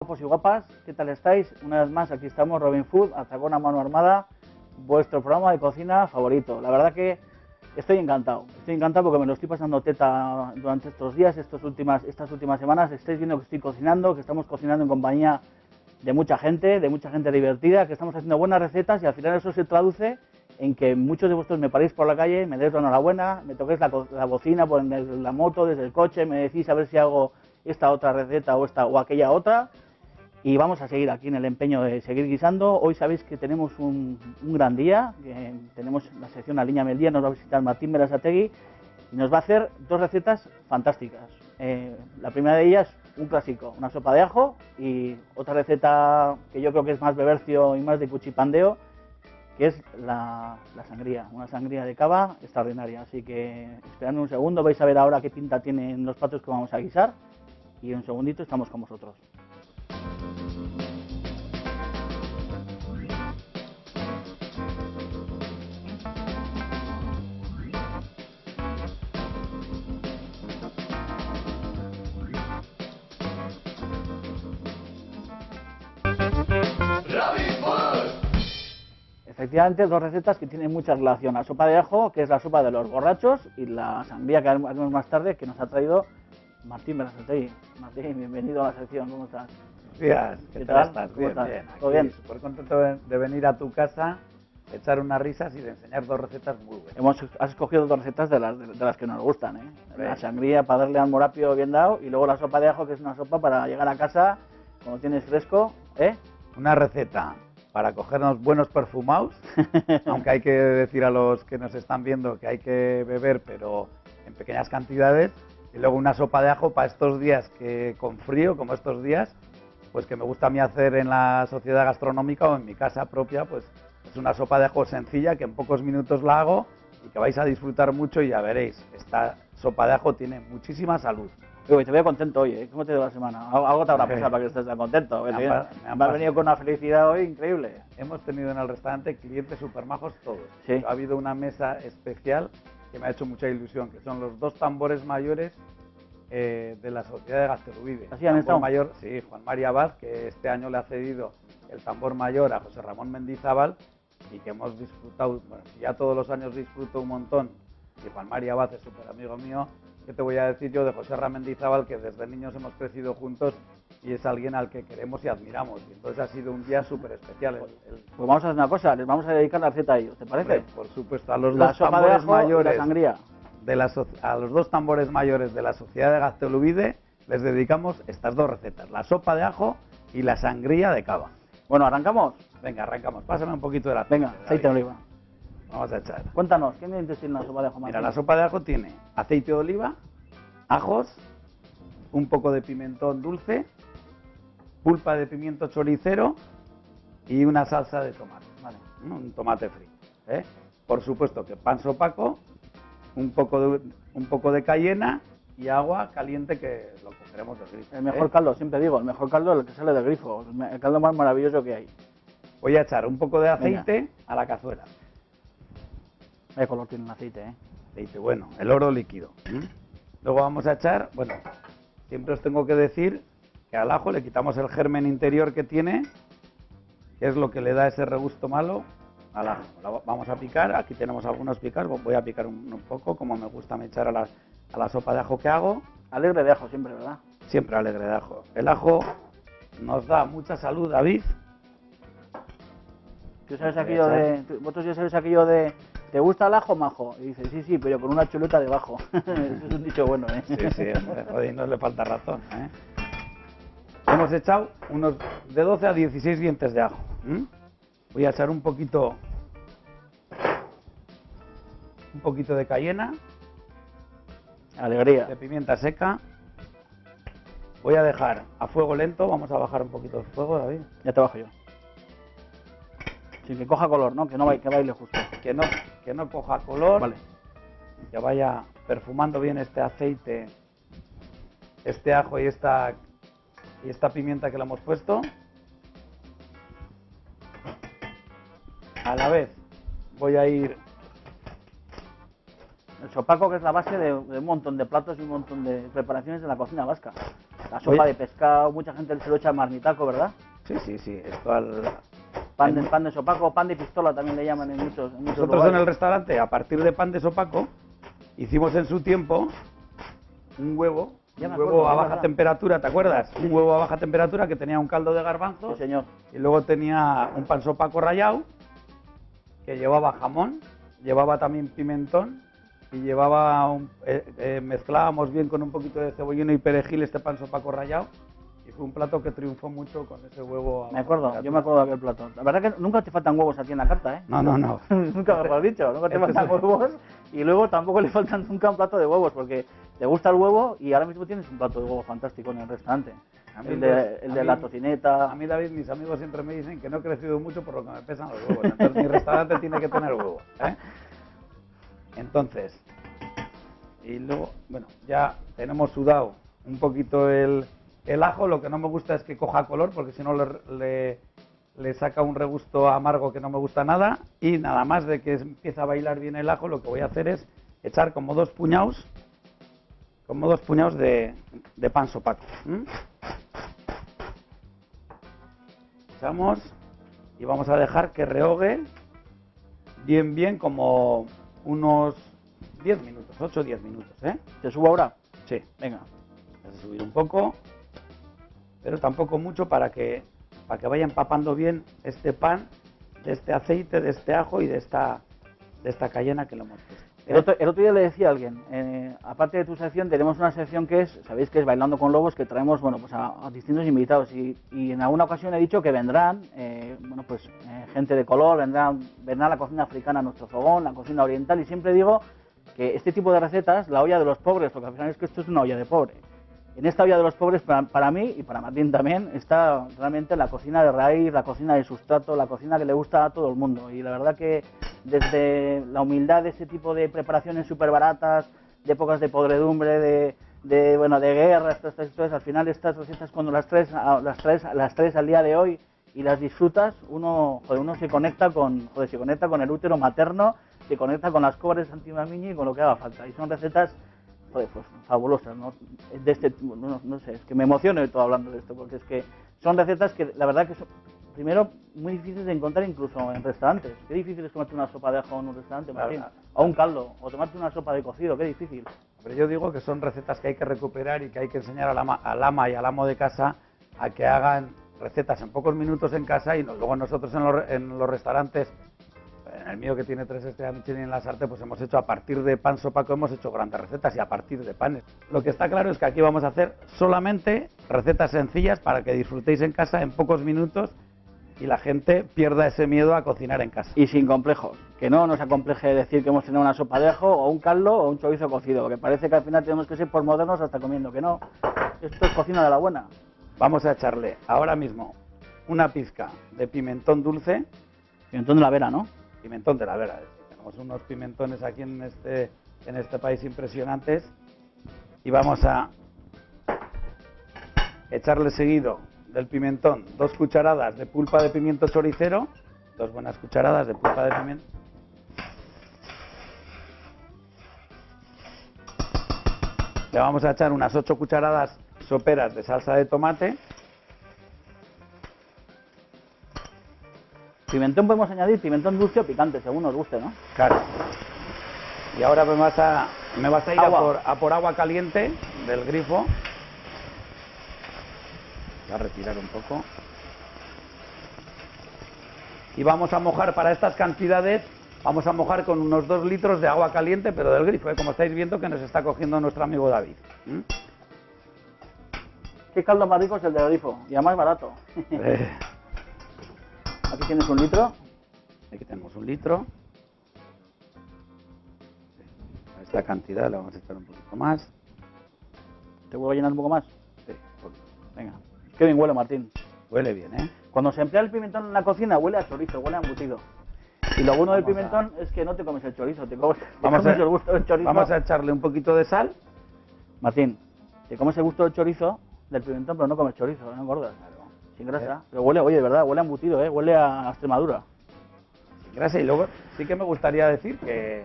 guapos y guapas, ¿qué tal estáis? Una vez más, aquí estamos, Robin Food, hasta con una mano armada, vuestro programa de cocina favorito. La verdad que estoy encantado, estoy encantado porque me lo estoy pasando teta durante estos días, estos últimas, estas últimas semanas. Estáis viendo que estoy cocinando, que estamos cocinando en compañía de mucha gente, de mucha gente divertida, que estamos haciendo buenas recetas y al final eso se traduce en que muchos de vosotros me paréis por la calle, me deis la enhorabuena, me toquéis la, la bocina por la moto, desde el coche, me decís a ver si hago esta otra receta o esta o aquella otra y vamos a seguir aquí en el empeño de seguir guisando. Hoy sabéis que tenemos un, gran día, tenemos la sección Línea del Día, nos va a visitar Martín Berasategui y nos va a hacer dos recetas fantásticas. Eh, la primera de ellas, un clásico, una sopa de ajo y otra receta que yo creo que es más bebercio y más de cuchipandeo, que es la, sangría, una sangría de cava extraordinaria. Así que esperando un segundo, vais a ver ahora qué pinta tienen los platos que vamos a guisar y en un segundito estamos con vosotros. Efectivamente, dos recetas que tienen mucha relación. La sopa de ajo, que es la sopa de los borrachos, y la sangría que haremos más tarde, que nos ha traído Martín Berasategui. Martín, bienvenido a la sección, ¿cómo estás? Días, ¿qué, ¿Qué tal estás? ¿Cómo Bien, estás? bien. ¿Todo bien? Súper contento de, venir a tu casa, echar unas risas y de enseñar dos recetas muy buenas. Hemos, has escogido dos recetas de las, de, las que nos gustan, ¿eh? La sangría para darle al morapio bien dado, y luego la sopa de ajo, que es una sopa para llegar a casa cuando tienes fresco, ¿eh? Una receta para cogernos buenos perfumados, aunque hay que decir a los que nos están viendo que hay que beber, pero en pequeñas cantidades. Y luego una sopa de ajo para estos días que con frío, como estos días, pues que me gusta a mí hacer en la sociedad gastronómica o en mi casa propia, pues es una sopa de ajo sencilla que en pocos minutos la hago y que vais a disfrutar mucho y ya veréis, esta sopa de ajo tiene muchísima salud. Uy, te veo contento hoy, ¿eh? ¿Cómo te ha ido la semana? Algo te habrá pasado para que estés tan contento. Me han Me, me han has pasado. venido con una felicidad hoy increíble. Hemos tenido en el restaurante clientes super majos todos. Sí. Ha habido una mesa especial que me ha hecho mucha ilusión, que son los dos tambores mayores eh, de la Sociedad de Gaztelubive. ¿Así han Tambor estado? mayor, sí, Juan María Abad, que este año le ha cedido el tambor mayor a José Ramón Mendizábal y que hemos disfrutado, bueno, ya todos los años disfruto un montón y Juan María Abad es súper amigo mío, ¿qué te voy a decir yo de José Ramón Mendizábal, que desde niños hemos crecido juntos y es alguien al que queremos y admiramos? Y entonces ha sido un día súper especial. El- el- Pues vamos a hacer una cosa, les vamos a dedicar la receta a ellos, ¿te parece? Por supuesto, a los la dos tambores ajo y la mayores sangría. de la so- a los dos tambores mayores de la Sociedad de Gaztelubide les dedicamos estas dos recetas, la sopa de ajo y la sangría de cava. Bueno, ¿arrancamos? Venga, arrancamos. Pásame un poquito de la Venga, aceite de oliva. Vamos a echar. Cuéntanos, ¿qué ingredientes tiene la sopa de ajo? Mira, la sopa de ajo tiene aceite de oliva, ajos, un poco de pimentón dulce, pulpa de pimiento choricero y una salsa de tomate. Vale. un tomate frito. ¿eh? Por supuesto que pan sopaco, un poco de, un poco de cayena y agua caliente que lo cogeremos del grifo. El mejor ¿eh? caldo, siempre digo, el mejor caldo es el que sale del grifo, el caldo más maravilloso que hay. Voy a echar un poco de aceite a la cazuela. Vaya color tiene el aceite, ¿eh? Aceite, bueno, el oro líquido. Luego vamos a echar, bueno, siempre os tengo que decir que al ajo le quitamos el germen interior que tiene, que es lo que le da ese regusto malo al ajo. Lo vamos a picar, aquí tenemos algunos picar, voy a picar un, un poco, como me gusta me echar a la, a la sopa de ajo que hago, Alegre de ajo siempre, ¿verdad? siempre alegre de ajo. El ajo nos da mucha salud, David. ¿Tú sabes aquello de, vosotros ya sabéis aquello de, ¿te gusta el ajo, majo? Y dice, sí, sí, pero con una chuleta debajo. Eso es un dicho bueno, ¿eh? Sí, sí, joder, no le falta razón. ¿eh? Hemos echado unos de 12 a 16 dientes de ajo. Voy a echar un poquito, un poquito de cayena, Alegría. de pimienta seca. Voy a dejar a fuego lento, vamos a bajar un poquito el fuego, David, Ya te bajo yo. Sin que coja color, ¿no? Que no baile, que baile justo. que no, que no coja color, Vale. que vaya perfumando bien este aceite, este ajo y esta, y esta pimienta que le hemos puesto. A la vez voy a ir, El sopaco que es la base de, de un montón de platos y un montón de preparaciones de la cocina vasca. La sopa Oye. de pescado, mucha gente se lo echa al marmitaco, ¿verdad? Sí, sí, sí. Esto al... Pan de, pan de sopaco, pan de pistola también le llaman en muchos, en muchos Nosotros en el restaurante, a partir de pan de sopaco, hicimos en su tiempo un huevo, Ya un huevo acuerdo, a baja verdad. temperatura, ¿te acuerdas? Un huevo a baja temperatura que tenía un caldo de garbanzos Sí, señor. y luego tenía un pan sopaco rallado que llevaba jamón, llevaba también pimentón y llevaba un- eh, eh, mezclábamos bien con un poquito de cebollino y perejil este pan sopaco rallado y fue un plato que triunfó mucho con ese huevo. a Me acuerdo, yo me acuerdo de aquel plato. La verdad que nunca te faltan huevos aquí en la carta, ¿eh? No, no, no. nunca me lo has dicho, nunca te faltan huevos y luego tampoco le faltan nunca un plato de huevos porque te gusta el huevo y ahora mismo tienes un plato de huevo fantástico en el restaurante. A mí El de, el a de mí- la tocineta. A mí, David, mis amigos siempre me dicen que no he crecido mucho por lo que me pesan los huevos. Entonces, mi restaurante tiene que tener huevos. ¿eh? Entonces, y luego, bueno, ya tenemos sudado un poquito el, el ajo. Lo que no me gusta es que coja color, porque si no le, saca un regusto amargo que no me gusta nada. Y nada más de que empieza a bailar bien el ajo, lo que voy a hacer es echar como dos puñados, como dos puñados de, pan sopaco. ¿m? Echamos y vamos a dejar que rehogue bien, bien, como unos 10 minutos, 8 o 10 minutos, ¿eh? ¿Te subo ahora? Sí, Venga. vas a subir un poco, pero tampoco mucho para que, para que vaya empapando bien este pan de este aceite, de este ajo y de esta, de esta cayena que lo hemos puesto. El otro, día le decía a alguien, eh, aparte de tu sección, tenemos una sección que es, sabéis que es Bailando con Lobos, que traemos bueno, pues a, distintos invitados. Y, y en alguna ocasión he dicho que vendrán eh, bueno, pues, eh, gente de color, vendrán, vendrá la cocina africana a nuestro fogón, la cocina oriental. Y siempre digo que este tipo de recetas, la olla de los pobres, porque al final es que esto es una olla de pobre. En esta olla de los pobres, para, para mí y para Martín también, está realmente la cocina de raíz, la cocina de sustrato, la cocina que le gusta a todo el mundo. Y la verdad que desde la humildad de ese tipo de preparaciones súper baratas, de épocas de podredumbre, de, de, bueno, de guerras, todas estas historias, al final estas recetas cuando las traes, a- las traes, las traes al día de hoy y las disfrutas, uno, se conecta con, se conecta con el útero materno, se conecta con las cobres antimamiñi y con lo que haga falta. Y son recetas joder, pues fabulosas, ¿no? De este, no, no sé, es que me emociono de todo hablando de esto, porque es que son recetas que la verdad que son, primero, muy difíciles de encontrar incluso en restaurantes. Qué difícil es tomarte una sopa de ajo en un restaurante, Martín. O un caldo, o tomarte una sopa de cocido, qué difícil. Pero yo digo que son recetas que hay que recuperar y que hay que enseñar al ama, al ama y al amo de casa a que hagan recetas en pocos minutos en casa y luego nosotros en los, en los restaurantes, en el mío que tiene tres estrellas Michelin en la Sarte, pues hemos hecho a partir de pan sopaco, hemos hecho grandes recetas y a partir de panes. Lo que está claro es que aquí vamos a hacer solamente recetas sencillas para que disfrutéis en casa en pocos minutos y la gente pierda ese miedo a cocinar en casa. Y sin complejos. Que no nos acompleje decir que hemos tenido una sopa de ajo, o un caldo, o un chorizo cocido. Porque parece que al final tenemos que ser por modernos hasta comiendo. Que no. Esto es cocina de la buena. Vamos a echarle ahora mismo una pizca de pimentón dulce, Pimentón de la vera, ¿no? Pimentón de la vera. Tenemos unos pimentones aquí en este, en este país impresionantes y vamos a echarle seguido del pimentón dos cucharadas de pulpa de pimiento choricero, dos buenas cucharadas de pulpa de pimiento. Le vamos a echar unas ocho cucharadas soperas de salsa de tomate. Pimentón podemos añadir pimentón dulce o picante, según nos guste, ¿no? Claro. Y ahora me vas a, me vas a ir a por, a por agua caliente del grifo. Voy a retirar un poco. Y vamos a mojar para estas cantidades, vamos a mojar con unos dos litros de agua caliente, pero del grifo, ¿eh? como estáis viendo que nos está cogiendo nuestro amigo David. ¿Mm? ¿Qué caldo más rico es el de grifo? Y además barato. Eh, Aquí tienes un litro. aquí tenemos un litro. A esta cantidad le vamos a echar un poquito más. ¿Te vuelvo a llenar un poco más? Sí. Venga. Qué bien huele, Martín. Huele bien, ¿eh? Cuando se emplea el pimentón en la cocina, huele a chorizo, huele a embutido. Y lo bueno del Vamos a- pimentón es que no te comes el chorizo, te comes, te Vamos comes a- el gusto del chorizo. Vamos a echarle un poquito de sal. Martín, te comes el gusto del chorizo, del pimentón, pero no comes chorizo, no engordas. Sin grasa. Eh. Pero huele, oye, de verdad, huele a embutido, ¿eh? Huele a Extremadura. Gracias. Y luego sí que me gustaría decir que,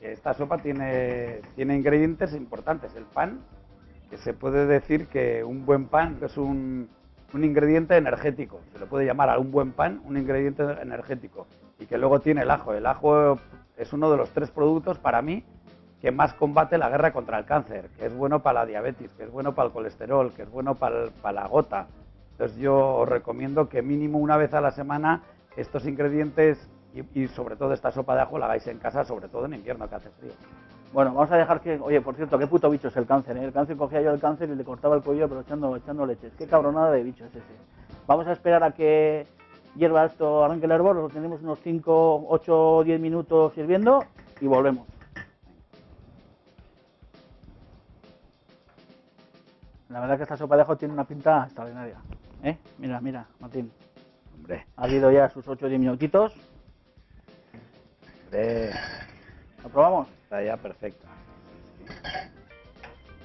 que esta sopa tiene, tiene ingredientes importantes. El pan que se puede decir que un buen pan es un, un ingrediente energético. Se le puede llamar a un buen pan un ingrediente energético. Y que luego tiene el ajo. El ajo es uno de los tres productos para mí que más combate la guerra contra el cáncer, que es bueno para la diabetes, que es bueno para el colesterol, que es bueno para, para la gota. Entonces yo os recomiendo que mínimo una vez a la semana estos ingredientes y, y, sobre todo esta sopa de ajo la hagáis en casa, sobre todo en invierno que hace frío. Bueno, vamos a dejar que... Oye, por cierto, qué puto bicho es el cáncer, ¿eh? El cáncer cogía yo el cáncer y le cortaba el cuello pero echando, echando leches. Qué cabronada de bicho es ese. Vamos a esperar a que hierva esto, arranque el hervor, lo tenemos unos 5, 8, 10 minutos sirviendo y volvemos. La verdad que esta sopa de ajo tiene una pinta extraordinaria. ¿Eh? Mira, mira, Martín. Hombre, Ha habido ya sus 8 o 10 minutitos. hombre, ¿Lo probamos? está ya perfecta.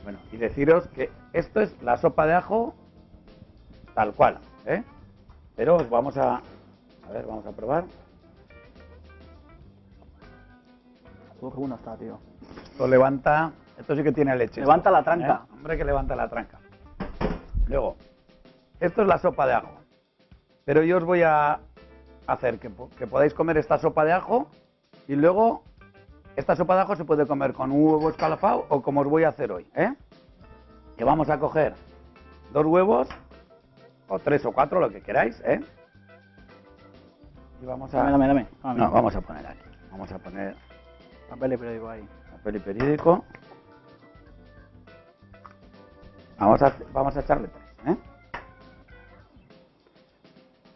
Bueno, y deciros que esto es la sopa de ajo tal cual, ¿eh? Pero os vamos a... A ver, vamos a probar. Joder, bueno está, tío. Esto levanta... Esto sí que tiene leche. Levanta la tranca. ¿eh? Hombre, que levanta la tranca. Luego, esto es la sopa de ajo. Pero yo os voy a hacer que, po- que podáis comer esta sopa de ajo y luego esta sopa de ajo se puede comer con un huevo escalafado o como os voy a hacer hoy, ¿eh? Que vamos a coger dos huevos o tres o cuatro, lo que queráis, ¿eh? Y vamos a... Dame, dame, dame. dame. No, vamos a poner aquí. Vamos a poner Papel y periódico ahí. papel y periódico. Vamos a, vamos a echarle tres, ¿eh?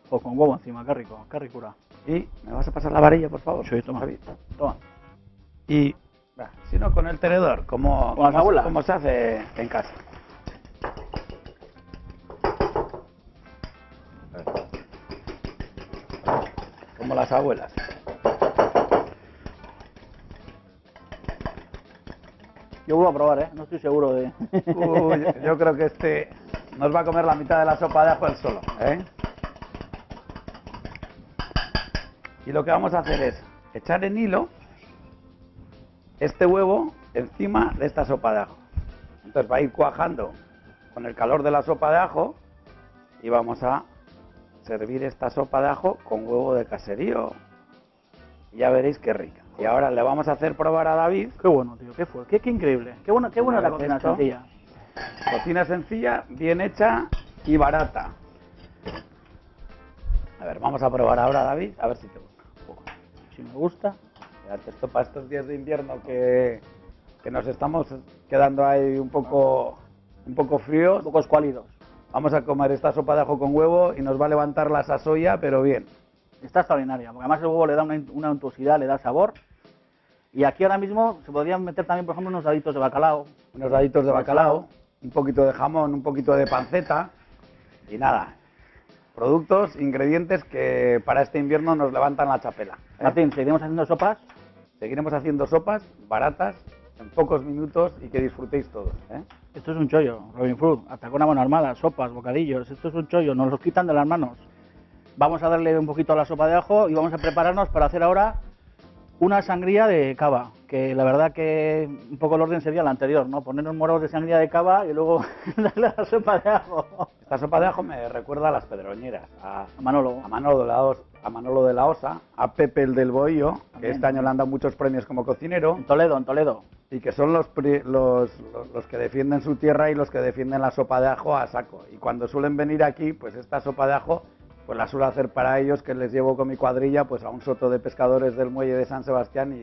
O con huevo encima, qué rico, qué ricura. Y me vas a pasar la varilla, por favor. Sí, toma. Javi. Toma. Y, si no, con el tenedor, como, como, abuelas. como se hace en casa. Como las abuelas. Yo vuelvo a probar, ¿eh? No estoy seguro de... Uy, yo creo que este nos va a comer la mitad de la sopa de ajo él solo, ¿eh? Y lo que vamos a hacer es echar en hilo este huevo encima de esta sopa de ajo. Entonces va a ir cuajando con el calor de la sopa de ajo y vamos a servir esta sopa de ajo con huevo de caserío. Y ya veréis qué rica. Y ahora le vamos a hacer probar a David Qué bueno, tío, qué fue, qué, qué increíble. Qué bueno, qué buena la cocina esto. sencilla. Cocina sencilla, bien hecha y barata. A ver, vamos a probar ahora, David, a ver si te gusta. Un poco. Si me gusta. Esto para estos días de invierno que, que nos estamos quedando ahí un poco, un poco fríos, Pocos cuálidos. vamos a comer esta sopa de ajo con huevo y nos va a levantar la sasoya, pero bien. Está extraordinaria, porque además el huevo le da una, una untuosidad, le da sabor. Y aquí ahora mismo se podrían meter también, por ejemplo, unos daditos de bacalao. Unos daditos de bacalao, un poquito de jamón, un poquito de panceta y nada. Productos, ingredientes que para este invierno nos levantan la chapela. ¿eh? Martín, seguiremos haciendo sopas. Seguiremos haciendo sopas baratas en pocos minutos y que disfrutéis todos. ¿eh? Esto es un chollo, Robin Food. Hasta con una mano armada, sopas, bocadillos. Esto es un chollo, nos los quitan de las manos. Vamos a darle un poquito a la sopa de ajo y vamos a prepararnos para hacer ahora una sangría de cava. Que la verdad que un poco el orden sería el anterior, ¿no? Poner unos moros de sangría de cava y luego darle la sopa de ajo. Esta sopa de ajo me recuerda a las pedroñeras, a, A Manolo. a Manolo, de la Os- a Manolo de la Osa, a Pepe el del Bohío, que este año le han dado muchos premios como cocinero, En Toledo, en Toledo. y que son los, pri- los, los, los que defienden su tierra y los que defienden la sopa de ajo a saco. Y cuando suelen venir aquí, pues esta sopa de ajo, pues la suelo hacer para ellos, que les llevo con mi cuadrilla pues a un soto de pescadores del muelle de San Sebastián y,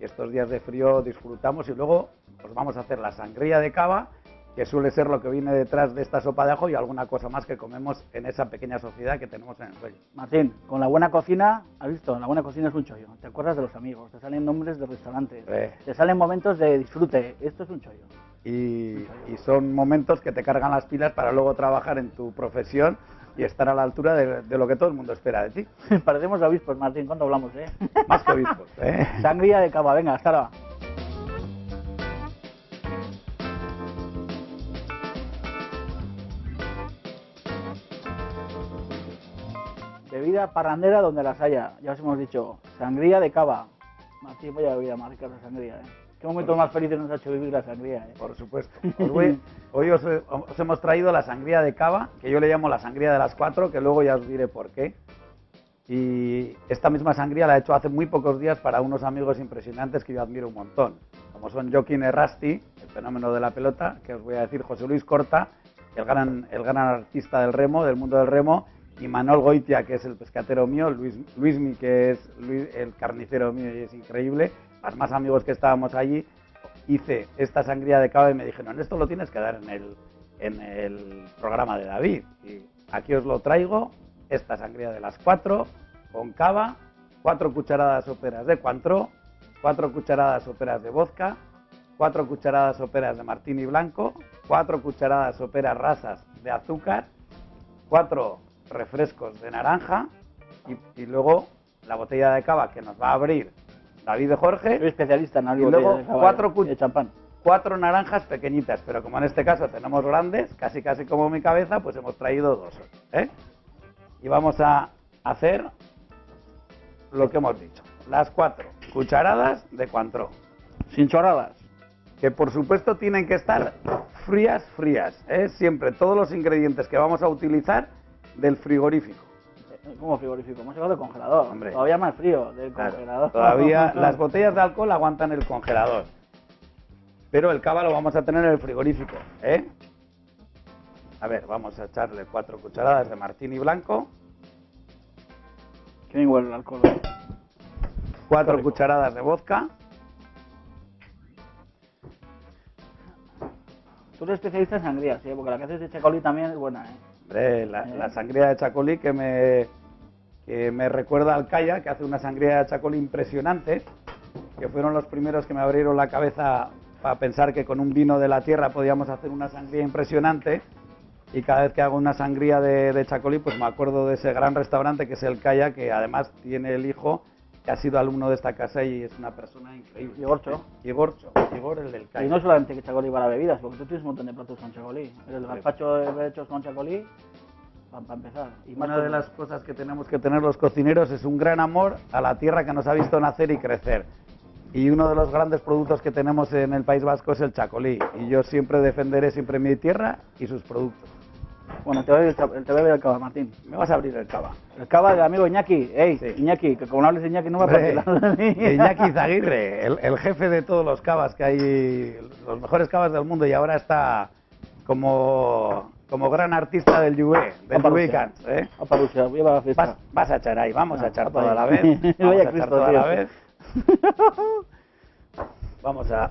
y estos días de frío disfrutamos y luego pues vamos a hacer la sangría de cava, que suele ser lo que viene detrás de esta sopa de ajo y alguna cosa más que comemos en esa pequeña sociedad que tenemos en el Rey. Martín, con la buena cocina, has visto, la buena cocina es un chollo. Te acuerdas de los amigos, te salen nombres de restaurantes, Eh. te salen momentos de disfrute. Esto es un chollo. y, y son momentos que te cargan las pilas para luego trabajar en tu profesión y estar a la altura de, de lo que todo el mundo espera de ti. Parecemos obispos, Martín, ¿cuánto hablamos, eh? Más que obispos. ¿eh? Sangría de cava, venga, hasta ahora. Bebida parrandera donde las haya. Ya os hemos dicho, sangría de cava. Martín, voy a beber más rica la sangría, ¿eh? Qué momento más feliz nos ha hecho vivir la sangría, ¿eh? Por supuesto. Os voy- hoy os, os hemos traído la sangría de cava, que yo le llamo la sangría de las cuatro, que luego ya os diré por qué. Y esta misma sangría la he hecho hace muy pocos días para unos amigos impresionantes que yo admiro un montón, como son Joaquín Errasti, el fenómeno de la pelota, que os voy a decir José Luis Corta, el gran, el gran artista del remo, del mundo del remo, y Manuel Goitia, que es el pescatero mío, Luis, Luismi, que es Luis- el carnicero mío y es increíble, más más amigos que estábamos allí, hice esta sangría de cava y me dijeron, esto lo tienes que dar en el, en el programa de David. Y aquí os lo traigo, esta sangría de las cuatro, con cava, cuatro cucharadas soperas de Cointreau, cuatro cucharadas soperas de vodka, cuatro cucharadas soperas de martini blanco, cuatro cucharadas soperas rasas de azúcar, cuatro refrescos de naranja y luego la botella de cava que nos va a abrir David de Jorge Soy especialista en Y luego de cuatro cu- de champán. cuatro naranjas pequeñitas, pero como en este caso tenemos grandes, casi casi como mi cabeza, pues hemos traído dos. ¿eh? Y vamos a hacer lo que hemos dicho. Las cuatro cucharadas de Cointreau, Sin chorradas. que por supuesto tienen que estar frías, frías. ¿eh? Siempre todos los ingredientes que vamos a utilizar del frigorífico. Eh, ¿Cómo frigorífico? Hemos llegado del congelador. Hombre. Todavía más frío del Claro, congelador. todavía las botellas de alcohol aguantan el congelador. Pero el cava lo vamos a tener en el frigorífico, ¿eh? A ver, vamos a echarle cuatro cucharadas de martini blanco, Qué bien huele el alcohol. cuatro rico. cucharadas de vodka, Tú eres especialista en sangrías, ¿sí? Porque la que haces de chacolí también es buena, ¿eh? Hombre, la, Eh. la sangría de chacolí que me, me recuerda al Calla, que hace una sangría de chacolí impresionante, que fueron los primeros que me abrieron la cabeza para pensar que con un vino de la tierra podíamos hacer una sangría impresionante. Y cada vez que hago una sangría de, de chacolí, pues me acuerdo de ese gran restaurante que es el Calla, que además tiene el hijo que ha sido alumno de esta casa y es una persona increíble. Igorcho. Igorcho, Igor el del Calla. Y no solamente que chacolí para bebidas, porque tú tienes un montón de platos con chacolí. El gazpacho de hechos con chacolí, para empezar. Y Una de las cosas que tenemos que tener los cocineros es un gran amor a la tierra que nos ha visto nacer y crecer. Y uno de los grandes productos que tenemos en el País Vasco es el chacolí. Y yo siempre defenderé siempre mi tierra y sus productos. Bueno, te voy a beber el, te voy a el cava, Martín. Me vas a abrir el cava. El cava del amigo Iñaki. Ey, Sí. Iñaki, que como no hables de Iñaki no me Hombre, parece de Iñaki Zaguirre, el, el jefe de todos los cavas que hay, los mejores cavas del mundo y ahora está como, como gran artista del Juve, del Juve ¿eh? Voy a la fiesta. Vas, vas a echar ahí, vamos a Ah, echar opa, todo a la vez. Vamos Vaya a echar Cristo, todo a la vez. Vamos a.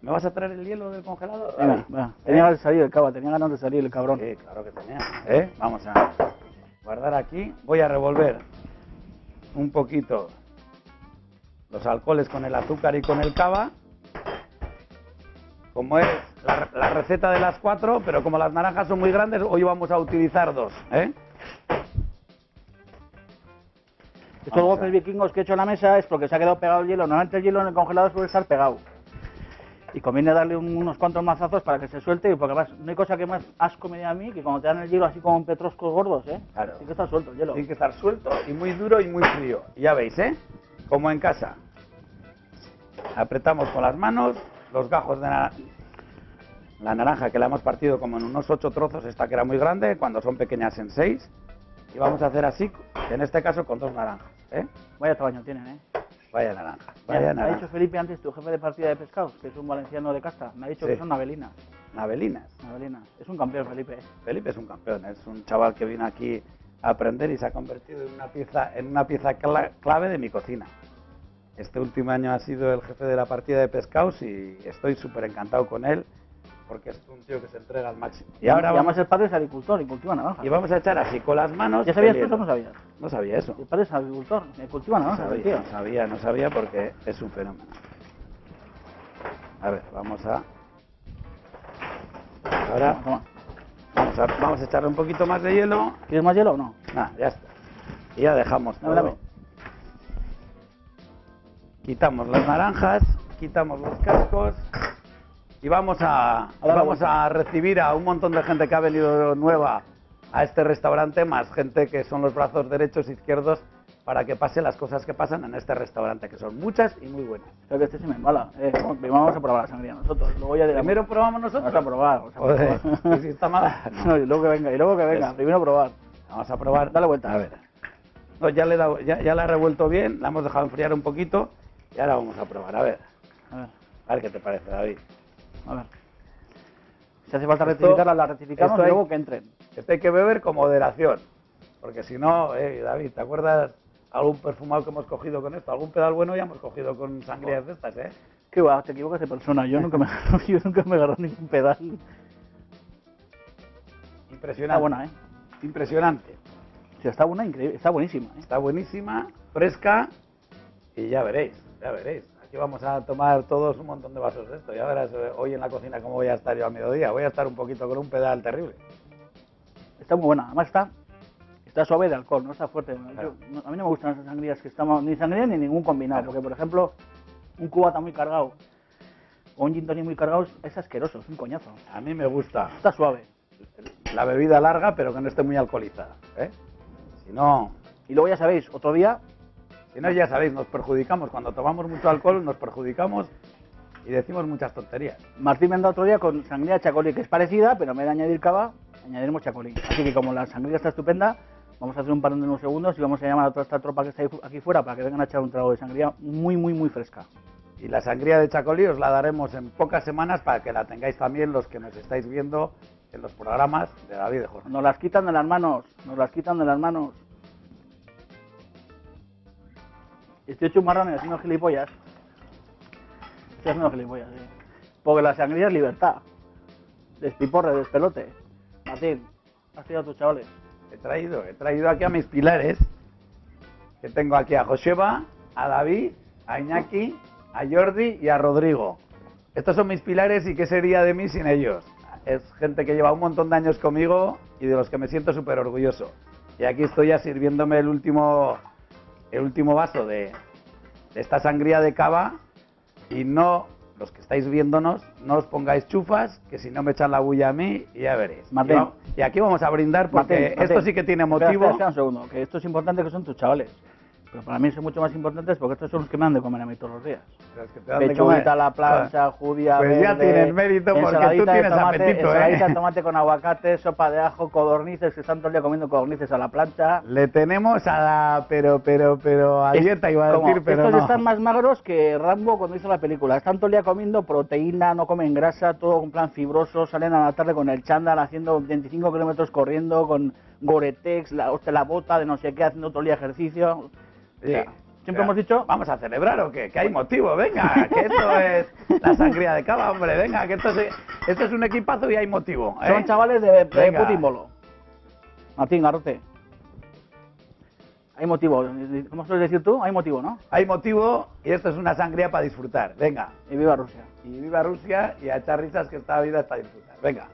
¿Me vas a traer el hielo del congelador? Venga, va. Tenía ganas de salir el cava, tenía ganas de salir el cabrón. Sí, claro que tenía. ¿eh? Vamos a guardar aquí. Voy a revolver un poquito los alcoholes con el azúcar y con el cava. Como es la, la receta de las cuatro, pero como las naranjas son muy grandes, hoy vamos a utilizar dos. ¿eh? Estos a- vikingos que he hecho en la mesa es porque se ha quedado pegado el hielo. Normalmente el hielo en el congelador suele estar pegado. Y conviene darle un- unos cuantos mazazos para que se suelte, y porque además no hay cosa que más asco me dé a mí que cuando te dan el hielo así como en petroscos gordos, ¿eh? Claro. Sí que está suelto el hielo. Tiene que estar suelto y muy duro y muy frío. Ya veis, ¿eh? Como en casa. Apretamos con las manos los gajos de la naranja que la hemos partido como en unos ocho trozos, esta que era muy grande, cuando son pequeñas en seis. Y vamos a hacer así, en este caso con dos naranjas, ¿eh? Vaya tamaño tienen, ¿eh? Vaya naranja, vaya me ha naranja. dicho Felipe antes, tu jefe de partida de pescados, que es un valenciano de casta, me ha dicho Sí. que son navelinas. Navelinas. Navelinas. Es un campeón, Felipe. ¿eh? Felipe es un campeón, es un chaval que vino aquí a aprender y se ha convertido en una pieza, en una pieza cla- clave de mi cocina. Este último año ha sido el jefe de la partida de pescados y estoy súper encantado con él porque es un tío que se entrega al máximo. Y ahora además vamos, el padre es agricultor y cultiva naranjas. y vamos a echar así con las manos. ¿Ya sabías eso o no sabías? No sabía eso. El padre es agricultor, y cultiva No naranjas, el sabía, tío. no sabía, no sabía porque es un fenómeno. A ver, vamos a... Ahora Toma, vamos a, vamos a echarle un poquito más de hielo. ¿Quieres más hielo o no? Nada, ya está. Y ya dejamos Dame, todo. dame. Quitamos las naranjas, quitamos los cascos y vamos a, vamos a recibir a un montón de gente que ha venido nueva a este restaurante, más gente que son los brazos derechos e izquierdos para que pase las cosas que pasan en este restaurante, que son muchas y muy buenas. Creo que este se me embala. Eh, vamos, a probar la sangría nosotros. Luego ya. Primero probamos nosotros. Vamos a probar. Vamos a Joder, probar. ¿y si está mala? No, y luego que venga, y luego que venga. Eso. Primero probar. Vamos a probar. Dale vuelta. A ver. No, ya, le he dado- ya, ya la he revuelto bien, la hemos dejado enfriar un poquito y ahora vamos a probar. A ver, A ver, a ver qué te parece, David. A ver. Si hace falta rectificarla, la rectificamos y hay- luego que entren. Esto hay que beber con moderación, porque si no, eh, David, ¿te acuerdas algún perfumado que hemos cogido con esto? ¿Algún pedal bueno ya hemos cogido con sangrías de estas, eh? Qué va, te equivocas de persona. Yo nunca me agarro, yo nunca me agarro ningún pedal. Impresionante. Está buena, ¿eh? Impresionante. Sí, está buena, increíble. Está buenísima, ¿eh? Está buenísima, fresca y ya veréis, ya veréis. Aquí vamos a tomar todos un montón de vasos de esto. Ya verás eh, hoy en la cocina cómo voy a estar yo a mediodía. Voy a estar un poquito con un pedal terrible. Está muy buena. Además está, está suave de alcohol, no está fuerte. Yo- Claro. no- a mí no me gustan esas sangrías que estamos ni sangría ni ningún combinado. Claro. Porque, por ejemplo, un cubata muy cargado o un gin tonic muy cargado es asqueroso, es un coñazo. A mí me gusta Está suave. la bebida larga, pero que no esté muy alcoholizada. ¿eh? Si no, Y luego ya sabéis, otro día, si no, ya sabéis, nos perjudicamos. Cuando tomamos mucho alcohol, nos perjudicamos y decimos muchas tonterías. Martín me anda otro día con sangría chacolí, que es parecida, pero en vez de añadir cava, añadiremos chacolí. Así que como la sangría está estupenda, vamos a hacer un parón de unos segundos y vamos a llamar a toda esta tropa que está aquí fuera para que vengan a echar un trago de sangría muy, muy, muy fresca. Y la sangría de Chacolí os la daremos en pocas semanas para que la tengáis también los que nos estáis viendo en los programas de David de Jorge. Nos las quitan de las manos, nos las quitan de las manos. Estoy hecho un marrón y haciendo gilipollas. Estoy haciendo gilipollas, sí. Porque la sangría es libertad. Despiporre, despelote. Martín, has tirado a tus chavales. He traído, he traído aquí a mis pilares, que tengo aquí a Joseba, a David, a Iñaki, a Jordi y a Rodrigo. Estos son mis pilares y qué sería de mí sin ellos. Es gente que lleva un montón de años conmigo y de los que me siento súper orgulloso. Y aquí estoy ya sirviéndome el último, el último vaso de, de esta sangría de cava y no, los que estáis viéndonos, no os pongáis chufas, que si no me echan la bulla a mí y ya veréis. Martín. Y, y aquí vamos a brindar porque Martín, Martín, esto sí que tiene espera, motivo. Espera, espera un segundo, que esto es importante que son tus chavales. Pero para mí son mucho más importantes porque estos son los que me dan de comer a mí todos los días. Pero es que te dan de Pechuguita a la plancha, judía Pues ya verde, tienes mérito porque tú tienes tomate, apetito, ¿eh? ensaladita de tomate con aguacate, sopa de ajo, codornices, que están todo el día comiendo codornices a la plancha. Le tenemos a la... Pero, pero, pero... A dieta iba a decir, pero estos no. están más magros que Rambo cuando hizo la película. Están todo el día comiendo proteína, no comen grasa, todo en plan fibroso. Salen a la tarde con el chándal haciendo 25 kilómetros corriendo con Goretex, la, la bota de no sé qué, haciendo todo el día ejercicio. Siempre hemos dicho... ¿Vamos a celebrar o qué? Que hay motivo, venga, que esto es la sangría de cava, hombre, venga, que esto es, esto es un equipazo y hay motivo. ¿eh? Son chavales de, de Venga. Putin Bolo. Martín, garrote. Hay motivo. ¿Cómo sueles decir tú? Hay motivo, ¿no? Hay motivo y esto es una sangría para disfrutar, venga. Y viva Rusia. Y viva Rusia y a echar risas que esta vida es para disfrutar, venga.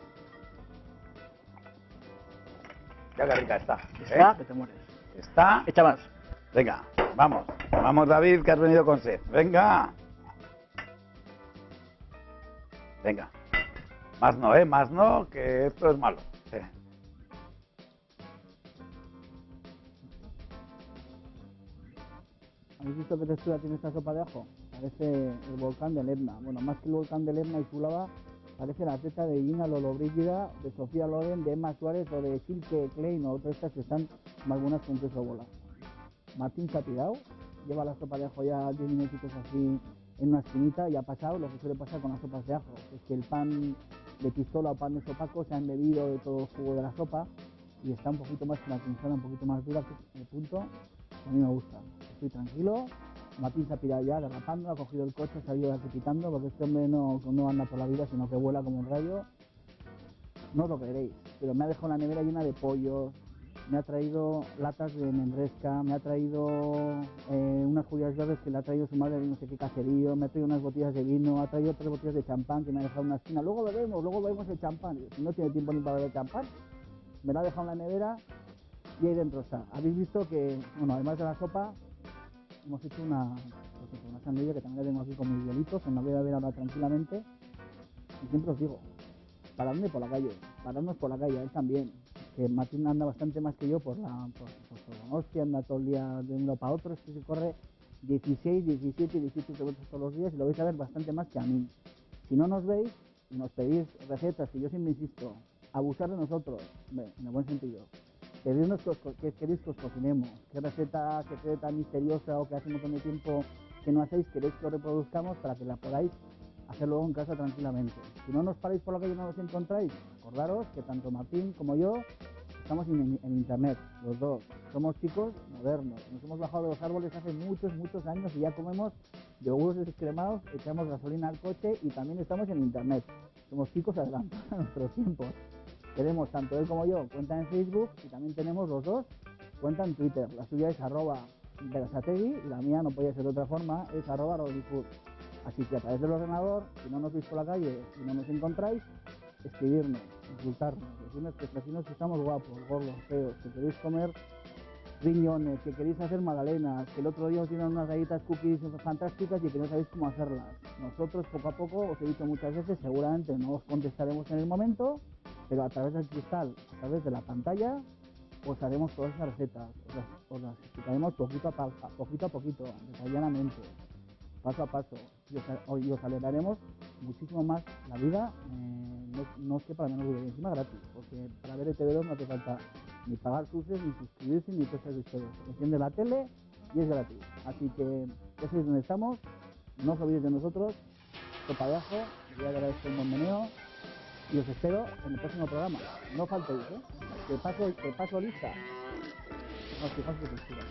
Ya que rica está. ¿eh? Está, que te mueres. Está. Echa más. Venga, vamos. Vamos, David, que has venido con sed. Venga. Venga. Más no, ¿eh? Más no, que esto es malo. ¿Habéis visto qué textura tiene esta sopa de ajo? Parece el volcán del Etna. Bueno, más que el volcán del Etna y su lava, parece la teta de Gina Lollobrigida, de Sofía Loren, de Emma Suárez o de Silke Klein o otras estas que están más buenas con queso bola. Martín se ha tirado, lleva la sopa de ajo ya 10 minutitos así en una esquinita y ha pasado lo que suele pasar con las sopas de ajo, es que el pan de pistola o pan de sopaco se ha embebido de todo el jugo de la sopa y está un poquito más craquinzada, un poquito más dura, que el punto que a mí me gusta. Estoy tranquilo, Martín se ha pirado ya derrapando, ha cogido el coche, se ha ido quitando, porque este hombre no, no anda por la vida, sino que vuela como un rayo. No os lo creeréis, pero me ha dejado la nevera llena de pollos, me ha traído latas de membresca, me ha traído eh, unas judías verdes que le ha traído su madre de no sé qué caserío, me ha traído unas botellas de vino, ha traído tres botellas de champán que me ha dejado en una esquina. Luego bebemos, luego bebemos el champán. No tiene tiempo ni para beber champán, me la ha dejado en la nevera y ahí dentro está. Habéis visto que, bueno, además de la sopa, hemos hecho una, pues una que también la tengo aquí con mis hielitos, que me voy a ver ahora tranquilamente. Y siempre os digo, paradme por la calle, paradnos por la calle, él también. Que Martín anda bastante más que yo por la por, por, hostia, anda todo el día de uno para otro, es que se corre 16, 17, 18 kilómetros todos los días y lo vais a ver bastante más que a mí. Si no nos veis y nos pedís recetas, y yo siempre insisto, abusar de nosotros, en el buen sentido, pedirnos que, queréis que os cocinemos, qué receta que quede tan misteriosa o que hace un montón de tiempo que no hacéis, queréis que lo reproduzcamos para que la podáis hacer luego en casa tranquilamente. Si no nos paráis por la calle y no nos encontráis, acordaros que tanto Martín como yo estamos en, internet, los dos. Somos chicos modernos, nos hemos bajado de los árboles hace muchos, muchos años y ya comemos yogures descremados, echamos gasolina al coche y también estamos en internet. Somos chicos adelantados a nuestros tiempos. Tenemos tanto él como yo cuenta en Facebook y también tenemos los dos cuenta en Twitter. La suya es arroba y la mía no podía ser de otra forma, es arroba Food. Así que a través del ordenador, si no nos veis por la calle y no nos encontráis, escribirnos, insultarnos, decirnos que vecinos que estamos guapos, gordos, feos, que queréis comer riñones, que queréis hacer magdalenas, que el otro día os tienen unas galletas cookies fantásticas y que no sabéis cómo hacerlas. Nosotros poco a poco, os he dicho muchas veces, seguramente no os contestaremos en el momento, pero a través del cristal, a través de la pantalla, os haremos todas esas recetas, os las, explicaremos poquito a, poquito, a poquito, detalladamente paso a paso y os, alegraremos muchísimo más la vida, eh, no, es que para menos y encima gratis, porque para ver ETV2 no hace falta ni pagar cruces, ni suscribirse, ni cosas de ustedes. Enciende la tele y es gratis. Así que ese es donde estamos, no os olvidéis de nosotros, topa de ajo, voy a agradezco un buen meneo y os espero en el próximo programa. No faltéis, ¿eh? Que paso, que paso lista. No, que paso que textura.